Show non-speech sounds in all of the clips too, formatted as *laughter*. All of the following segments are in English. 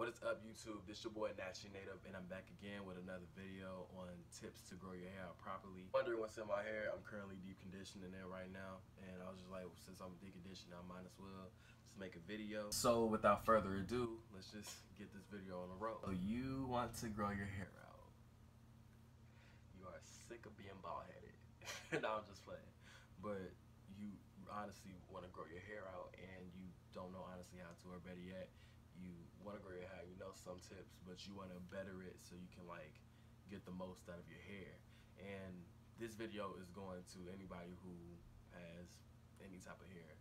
What is up YouTube? This your boy Natchy Native and I'm back again with another video on tips to grow your hair out properly. Wondering what's in my hair, I'm currently deep conditioning it right now and I was just like, well, since I'm deep conditioning, I might as well just make a video. So without further ado, let's just get this video on the road. So you want to grow your hair out. You are sick of being bald headed. *laughs* no, I'm just playing. But you honestly want to grow your hair out and you don't know honestly how to or better yet you want to grow your hair, you know some tips, but you want to better it so you can like get the most out of your hair. And this video is going to anybody who has any type of hair.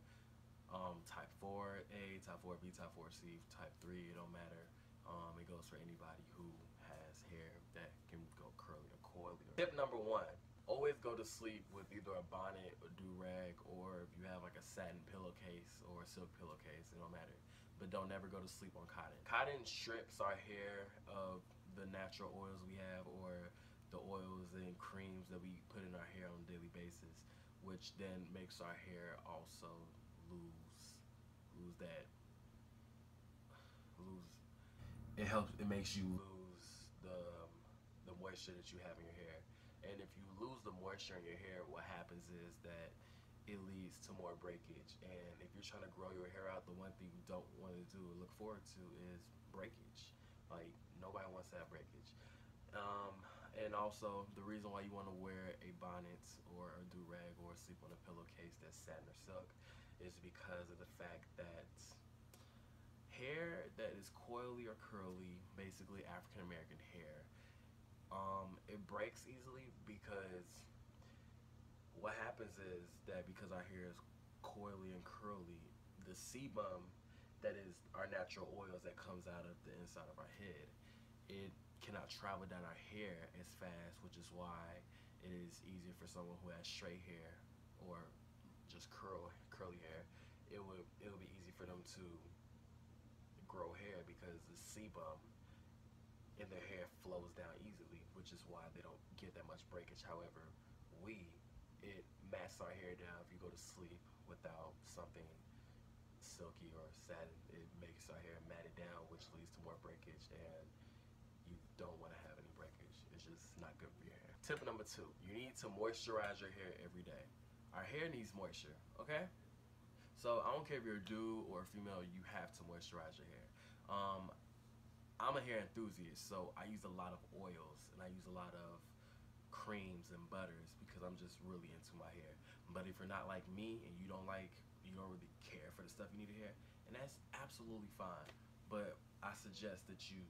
Um, type 4A, type 4B, type 4C, type 3, it don't matter. Um, it goes for anybody who has hair that can go curly or coily. Tip number one, always go to sleep with either a bonnet or do-rag or if you have like a satin pillowcase or a silk pillowcase, it don't matter. But don't ever go to sleep on cotton. Cotton strips our hair of the natural oils we have or the oils and creams that we put in our hair on a daily basis, which then makes our hair also lose, lose that, lose, it helps, it makes you lose the, um, the moisture that you have in your hair. And if you lose the moisture in your hair, what happens is that it leads to more breakage. And if you're trying to grow your hair out, the one thing you don't want to do or look forward to is breakage. Like nobody wants to have breakage. Um, and also the reason why you want to wear a bonnet or a do-rag or sleep on a pillowcase that's satin or silk is because of the fact that hair that is coily or curly, basically African American hair, um, it breaks easily because what happens is that because our hair is coily and curly, the sebum that is our natural oils that comes out of the inside of our head, it cannot travel down our hair as fast, which is why it is easier for someone who has straight hair or just curl curly hair. It would it would be easy for them to grow hair because the sebum in their hair flows down easily, which is why they don't get that much breakage. However, we, it mats our hair down if you go to sleep without something silky or satin. It makes our hair matted down, which leads to more breakage, and you don't want to have any breakage. It's just not good for your hair. Tip number two, you need to moisturize your hair every day. Our hair needs moisture, okay? So I don't care if you're a dude or a female, you have to moisturize your hair. Um, I'm a hair enthusiast, so I use a lot of oils and I use a lot of creams and butters because I'm just really into my hair. But if you're not like me and you don't like, you don't really care for the stuff you need to hair, and that's absolutely fine. But I suggest that you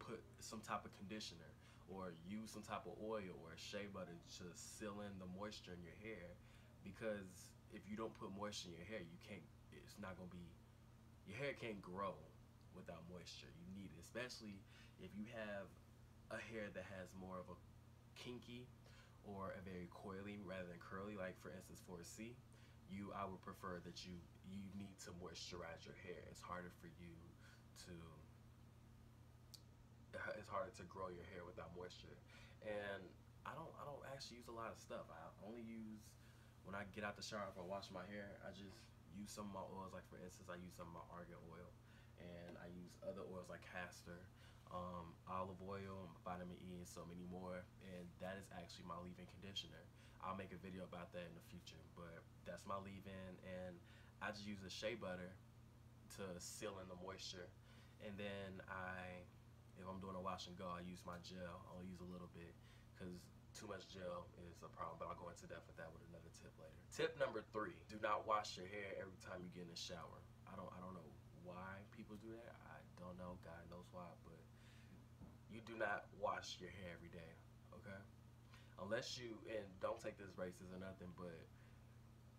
put some type of conditioner or use some type of oil or shea butter to seal in the moisture in your hair because if you don't put moisture in your hair, you can't, it's not to be, your hair can't grow without moisture. You need it, especially if you have a hair that has more of a kinky or a very coily rather than curly, like for instance 4C, you I would prefer that you you need to moisturize your hair. It's harder for you to uh, it's harder to grow your hair without moisture. And I don't I don't actually use a lot of stuff. I only use when I get out the shower if I wash my hair, I just use some of my oils. Like for instance, I use some of my argan oil and I use other oils like castor, um, olive oil, vitamin E, and so many more. And that is actually my leave-in conditioner. I'll make a video about that in the future, but that's my leave-in, and I just use a shea butter to seal in the moisture. And then I, if I'm doing a wash and go, I use my gel. I'll use a little bit because too much gel is a problem, but I'll go into depth with that with another tip later. Tip number three, do not wash your hair every time you get in the shower. I don't, I don't know why people do that. I don't know. God knows why. But you do not wash your hair every day, okay? Unless you, and don't take this racist or nothing, but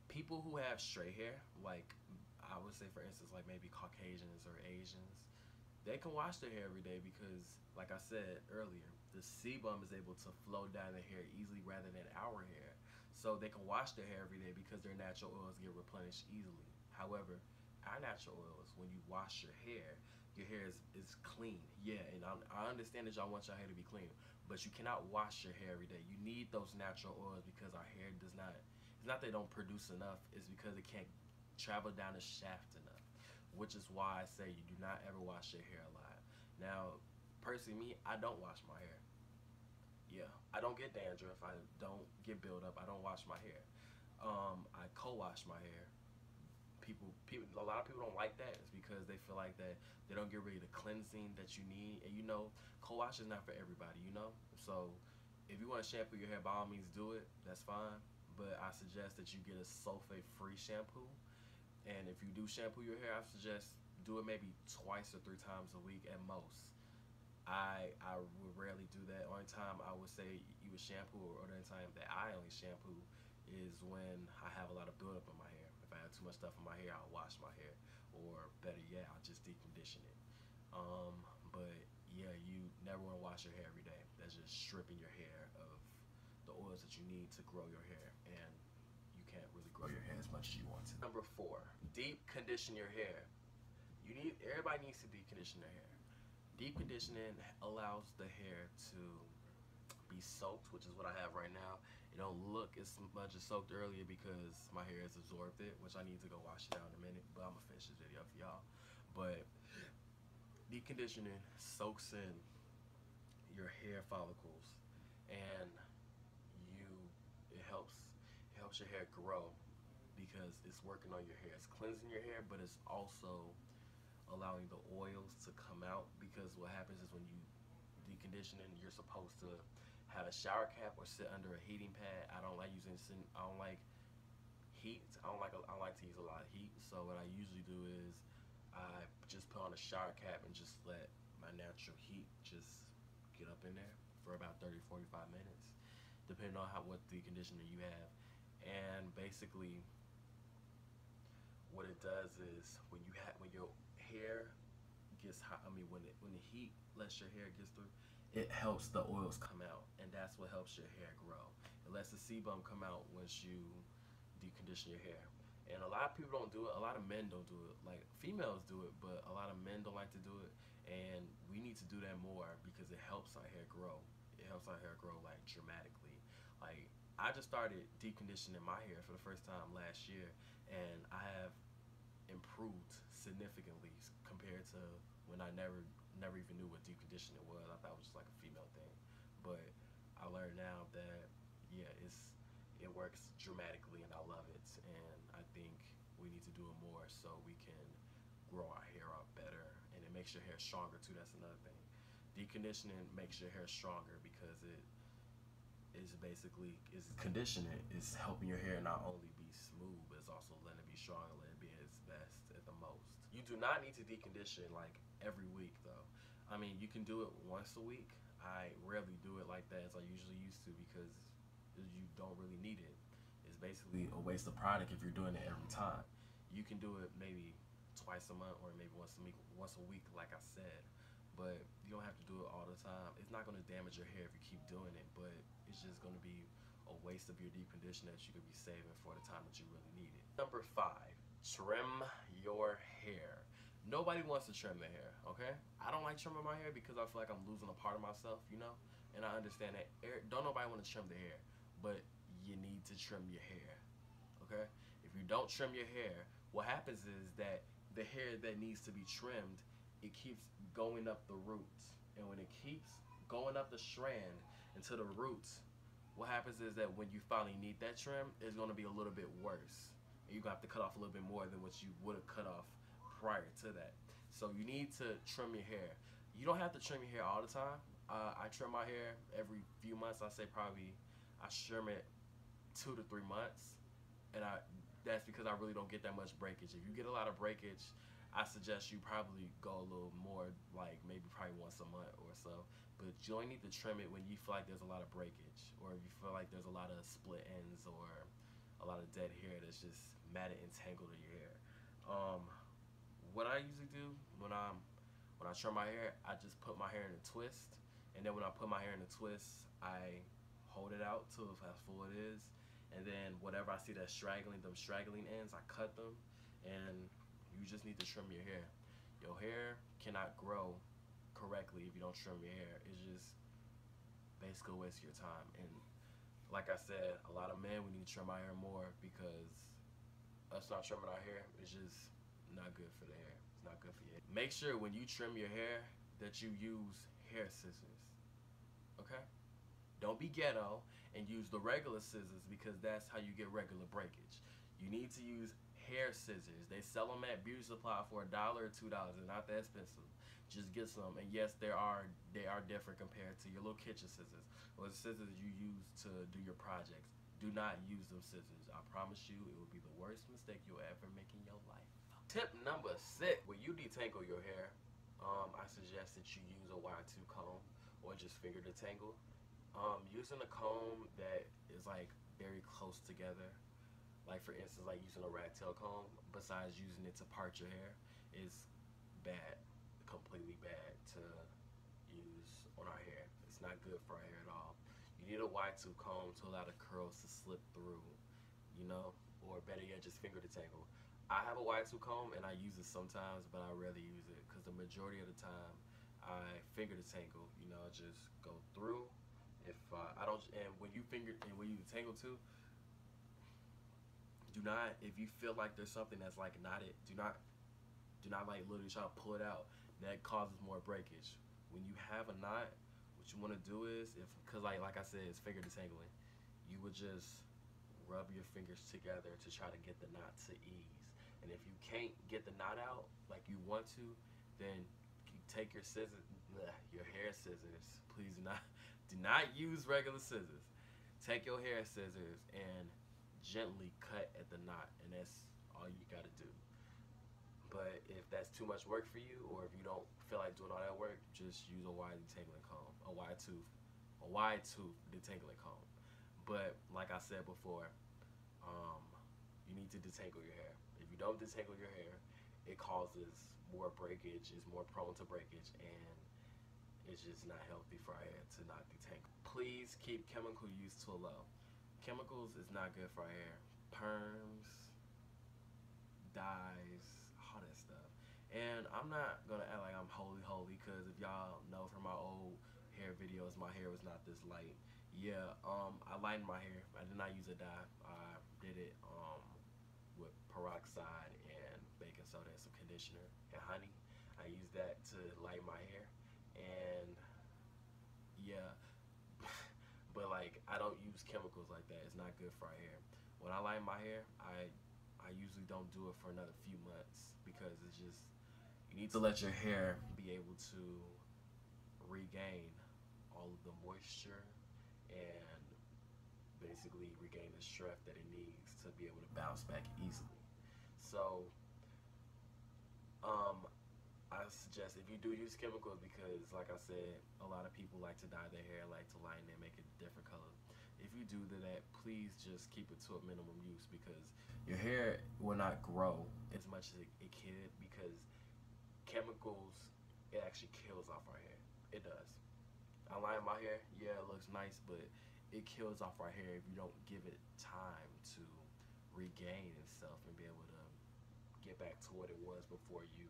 people who have straight hair, like I would say for instance, like maybe Caucasians or Asians, they can wash their hair every day because, like I said earlier, the sebum is able to flow down the hair easily rather than our hair. So they can wash their hair every day because their natural oils get replenished easily. However, our natural oils, when you wash your hair, your hair is, is clean. Yeah, and I, I understand that y'all want your hair to be clean, but you cannot wash your hair every day. You need those natural oils because our hair does not, it's not they don't produce enough, it's because it can't travel down the shaft enough, which is why I say you do not ever wash your hair a lot. Now, personally, me, I don't wash my hair. Yeah, I don't get dandruff. I don't get buildup. I don't wash my hair. Um, I co-wash my hair. People, people, a lot of people don't like that. It's because they feel like that they don't get of the cleansing that you need. And you know, co-wash is not for everybody. You know, so if you want to shampoo your hair, by all means do it. That's fine. But I suggest that you get a sulfate-free shampoo. And if you do shampoo your hair, I suggest do it maybe twice or three times a week at most. I I would rarely do that. Only time I would say you would shampoo, or the only time that I only shampoo is when I have a lot of buildup in my hair. I have too much stuff in my hair, I'll wash my hair, or better yet, I'll just deep condition it. Um, but yeah, you never want to wash your hair every day. That's just stripping your hair of the oils that you need to grow your hair, and you can't really grow your hair as much as you want to. Number four, deep condition your hair. You need everybody needs to deep condition their hair. Deep conditioning allows the hair to be soaked, which is what I have right now. It don't look as much as soaked earlier because my hair has absorbed it, which I need to go wash it out in a minute, but I'm gonna finish this video for y'all. But deep conditioning soaks in your hair follicles and you it helps it helps your hair grow because it's working on your hair. It's cleansing your hair, but it's also allowing the oils to come out because what happens is when you deep conditioning, you're supposed to have a shower cap or sit under a heating pad. I don't like using I don't like heat. I don't like I don't like to use a lot of heat. So what I usually do is I just put on a shower cap and just let my natural heat just get up in there for about 30 45 minutes depending on how what deep conditioner you have. And basically what it does is when you have when your hair gets hot, I mean when it when the heat lets your hair get through, it helps the oils come out, and that's what helps your hair grow. It lets the sebum come out once you deep condition your hair. And a lot of people don't do it. A lot of men don't do it. Like females do it, but a lot of men don't like to do it. And we need to do that more because it helps our hair grow. It helps our hair grow like dramatically. Like I just started deep conditioning my hair for the first time last year, and I have improved significantly compared to when I never never even knew what deep conditioning was. I thought it was just like a female thing. But I learned now that yeah, it's it works dramatically and I love it and I think we need to do it more so we can grow our hair out better and it makes your hair stronger too. That's another thing. Deep conditioning makes your hair stronger because it is basically is conditioning is helping your hair not only be smooth but it's also letting it be strong and letting it be its best at the most. You do not need to deep condition like every week though. I mean, you can do it once a week. I rarely do it like that as I usually used to because you don't really need it. It's basically a waste of product if you're doing it every time. You can do it maybe twice a month or maybe once a week, once a week, like I said. But you don't have to do it all the time. It's not going to damage your hair if you keep doing it, but it's just going to be a waste of your deep conditioner that you could be saving for the time that you really need it. Number five, trim your hair. Nobody wants to trim their hair, okay? I don't like trimming my hair because I feel like I'm losing a part of myself, you know? And I understand that er, don't nobody want to trim their hair, but you need to trim your hair, okay? If you don't trim your hair, what happens is that the hair that needs to be trimmed, it keeps going up the roots. And when it keeps going up the strand into the roots, what happens is that when you finally need that trim, it's going to be a little bit worse you're gonna have to cut off a little bit more than what you would have cut off prior to that. So you need to trim your hair. You don't have to trim your hair all the time. Uh, I trim my hair every few months. I say probably I trim it two to three months, and I that's because I really don't get that much breakage. If you get a lot of breakage, I suggest you probably go a little more, like maybe probably once a month or so. But you only need to trim it when you feel like there's a lot of breakage, or if you feel like there's a lot of split ends, or a lot of dead hair that's just matted and tangled in your hair. Um, what I usually do when I'm when I trim my hair, I just put my hair in a twist, and then when I put my hair in a twist, I hold it out to how full it is, and then whatever I see that's straggling, them straggling ends, I cut them, and you just need to trim your hair. Your hair cannot grow correctly if you don't trim your hair. It's just basically a waste of your time. And like I said, a lot of men we need to trim our hair more because us not trimming our hair is just not good for the hair. It's not good for you. Make sure when you trim your hair that you use hair scissors. Okay? Don't be ghetto and use the regular scissors because that's how you get regular breakage. You need to use hair scissors. They sell them at beauty supply for a dollar or two dollars. They're not that expensive. Just get some. And yes, there are they are different compared to your little kitchen scissors or the scissors you use to do your projects. Do not use them scissors. I promise you, it will be the worst mistake you'll ever make in your life. Tip number six: When you detangle your hair, um, I suggest that you use a wide tooth comb or just finger detangle. Um, using a comb that is like very close together, like for instance, like using a rat tail comb, besides using it to part your hair, is bad, completely bad to use on our hair. It's not good for our hair at all. You need a wide tooth comb to allow the curls to slip through, you know, or better yet, just finger detangle. I have a wide tooth comb and I use it sometimes, but I rarely use it because the majority of the time I finger detangle. You know, I just go through if uh, I don't, and when you finger and when you tangle too, do not if you feel like there's something that's like knotted, do not, do not like literally try to pull it out. That causes more breakage. When you have a knot, what you want to do is if, cause like like I said, it's finger detangling. You would just rub your fingers together to try to get the knot to ease. And if you can't get the knot out like you want to, then you take your scissors, your hair scissors. *laughs* Please do not do not use regular scissors. Take your hair scissors and gently cut at the knot, and that's all you gotta do. But if that's too much work for you, or if you don't feel like doing all that work, just use a wide detangling comb, a wide tooth, a wide tooth detangling comb. But like I said before, um, you need to detangle your hair. You don't detangle your hair, it causes more breakage, is more prone to breakage, and it's just not healthy for our hair to not detangle. Please keep chemical use to a low. Chemicals is not good for our hair. Perms, dyes, all that stuff. And I'm not gonna act like I'm holy holy because if y'all know from my old hair videos, my hair was not this light. Yeah, um, I lightened my hair. I did not use a dye. I did it um, peroxide and baking soda and some conditioner and honey. I use that to light my hair. And yeah *laughs* but like I don't use chemicals like that. It's not good for our hair. When I light my hair I I usually don't do it for another few months because it's just you need to let your hair be able to regain all of the moisture and basically regain the strength that it needs to be able to bounce back easily so um, I suggest if you do use chemicals because like I said, a lot of people like to dye their hair, like to lighten it, make it a different color. If you do that, please just keep it to a minimum use because your hair will not grow as much as it, it could because chemicals, it actually kills off our hair. It does. I line my hair, yeah, it looks nice, but it kills off our hair if you don't give it time to regain itself and be able to get back to what it was before you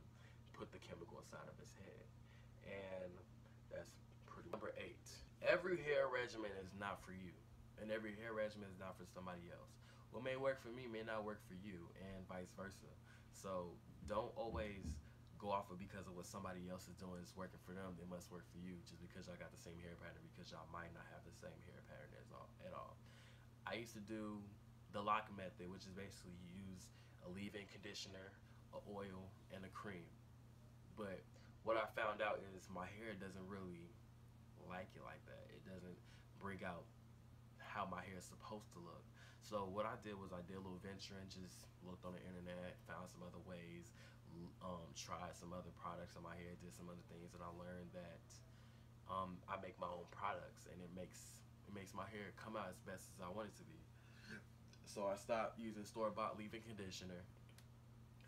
put the chemical inside of his head. And that's pretty number eight. Every hair regimen is not for you. And every hair regimen is not for somebody else. What may work for me may not work for you and vice versa. So don't always go off of because of what somebody else is doing is working for them, it must work for you just because y'all got the same hair pattern because y'all might not have the same hair pattern as all, at all. I used to do the LOC method, which is basically you use a leave-in conditioner, a oil, and a cream. But what I found out is my hair doesn't really like it like that. It doesn't bring out how my hair is supposed to look. So what I did was I did a little venturing, just looked on the internet, found some other ways, um, tried some other products on my hair, did some other things, and I learned that um, I make my own products, and it makes it makes my hair come out as best as I want it to be. So I stopped using store-bought leave-in conditioner,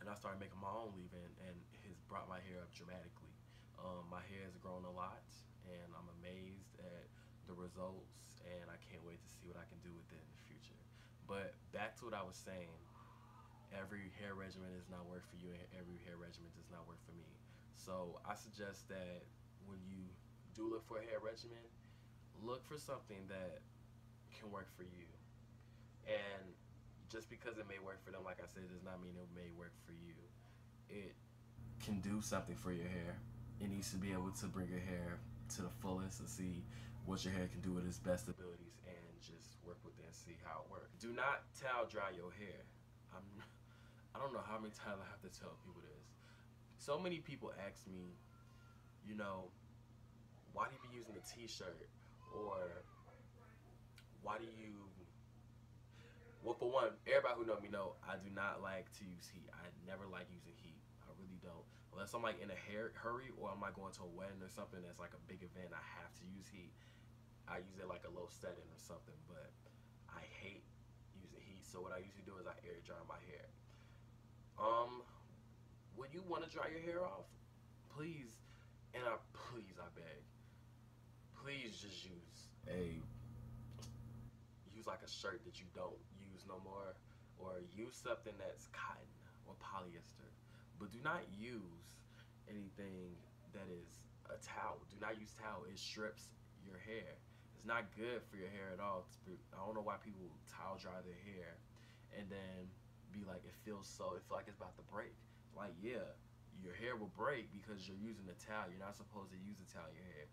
and I started making my own leave-in, and it has brought my hair up dramatically. Um, my hair has grown a lot, and I'm amazed at the results, and I can't wait to see what I can do with it in the future. But back to what I was saying, every hair regimen does not work for you, and every hair regimen does not work for me. So I suggest that when you do look for a hair regimen, look for something that can work for you. And just because it may work for them, like I said, does not mean it may work for you. It can do something for your hair. it needs to be able to bring your hair to the fullest and see what your hair can do with its best abilities and just work with it and see how it works. Do not towel dry your hair. I'm, *laughs* I don't know how many times I have to tell people this. So many people ask me, you know, why do you be using a t-shirt? Or why do you well for one everybody who know me know i do not like to use heat. I never like using heat. I really don't. Unless i'm like in a hurry or i'm like going to a wedding or something that's like a big event i have to use heat. I use it like a low setting or something but i hate using heat. So what i usually do is i air dry my hair. Um when you want to dry your hair off? Please. And i please i beg. Please just use a use like a shirt that you don't no more or use something that's cotton or polyester. But do not use anything that is a towel. Do not use towel. It strips your hair. It's not good for your hair at all. I don't know why people towel dry their hair and then be like it feels so it feels like it's about to break. Like yeah your hair will break because you're using a towel. You're not supposed to use a towel in your hair.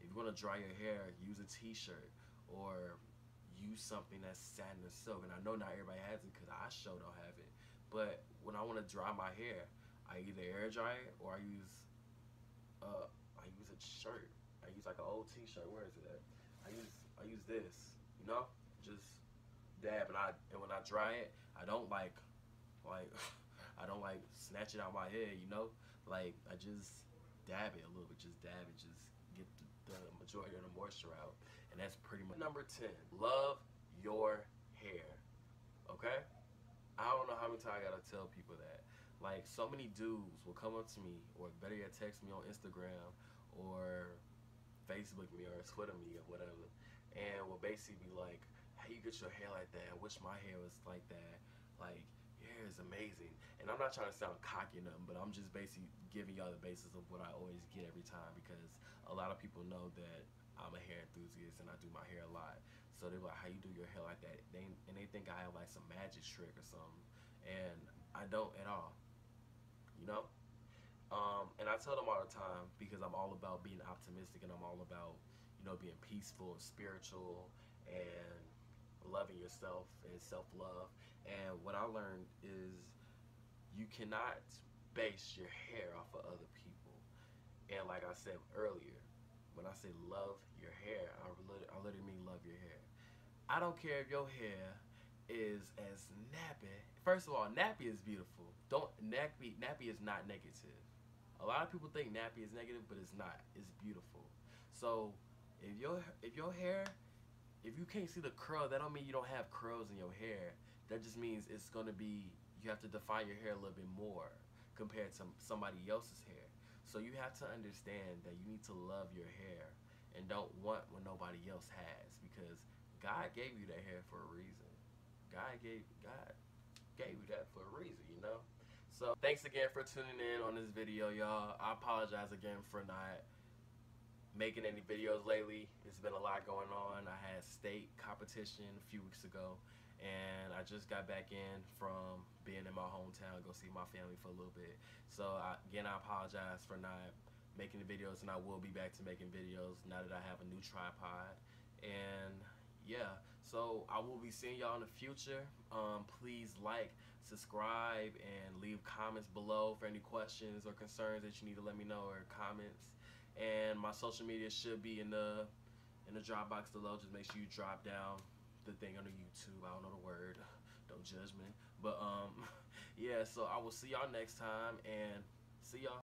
If you want to dry your hair use a t-shirt or use something that's satin or silk. And I know not everybody has it because I sure don't have it. But when I want to dry my hair, I either air dry it or I use uh I use a shirt. I use like an old t-shirt. Where is it at? I use I use this. You know, just dab and I and when I dry it, I don't like like *laughs* I don't like snatch it out my head. You know, like I just dab it a little bit. Just dab it. Just get the, the majority of the moisture out and that's pretty much number 10 love your hair okay? I don't know how many times i gotta tell people that. Like so many dudes will come up to me or better yet text me on instagram or facebook me or twitter me or whatever and will basically be like how you get your hair like that? I wish my hair was like that. Like your hair is amazing. And i'm not trying to sound cocky or nothing but i'm just basically giving y'all the basis of what i always get every time because a lot of people know that I'm a hair enthusiast and I do my hair a lot. So they're like, how you do your hair like that? They, and they think I have like some magic trick or something. And I don't at all. You know? Um, and I tell them all the time because I'm all about being optimistic and I'm all about, you know, being peaceful and spiritual and loving yourself and self-love. And what I learned is you cannot base your hair off of other people. And like I said earlier, when I say love your hair, I, I literally mean love your hair. I don't care if your hair is as nappy. First of all, nappy is beautiful. Don't nappy nappy is not negative. A lot of people think nappy is negative, but it's not. It's beautiful. So if your if your hair, if you can't see the curl, that don't mean you don't have curls in your hair. That just means it's gonna be you have to define your hair a little bit more compared to somebody else's hair. So you have to understand that you need to love your hair and don't want what nobody else has because God gave you that hair for a reason. God gave God gave you that for a reason, you know? So thanks again for tuning in on this video, y'all. I apologize again for not making any videos lately. It's been a lot going on. I had state competition a few weeks ago and I just got back in from being in my hometown, go see my family for a little bit. So I, again, I apologize for not making the videos and I will be back to making videos now that I have a new tripod. And yeah so I will be seeing y'all in the future. Um, please like subscribe and leave comments below for any questions or concerns that you need to let me know or comments. And my social media should be in the in the drop box below. Just make sure you drop down the thing on the YouTube. I don't know the word. Don't judge me. But um *laughs* yeah so I will see y'all next time and see y'all